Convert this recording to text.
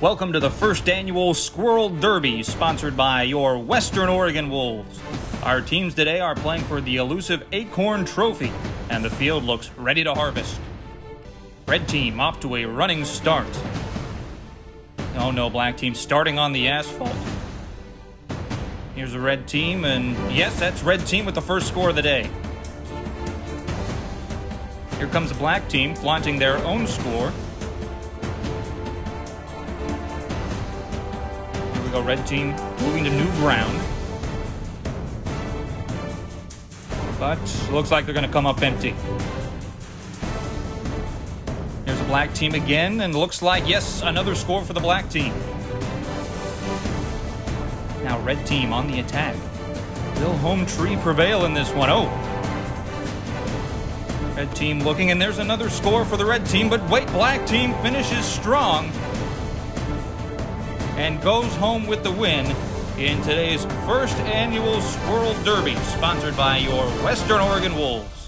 Welcome to the first annual Squirrel Derby, sponsored by your Western Oregon Wolves. Our teams today are playing for the elusive Acorn Trophy, and the field looks ready to harvest. Red team off to a running start. Oh no, black team starting on the asphalt. Here's a red team, and yes, that's red team with the first score of the day. Here comes a black team flaunting their own score. We go, red team moving to new ground. But looks like they're going to come up empty. Here's a black team again, and looks like, yes, another score for the black team. Now red team on the attack. Will home tree prevail in this one? Oh, Red team looking, and there's another score for the red team, but wait, black team finishes strong and goes home with the win in today's first annual Squirrel Derby, sponsored by your Western Oregon Wolves.